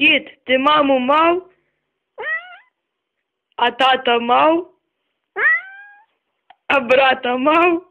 Кіт, ти маму мав? А тата мав? А брата мав?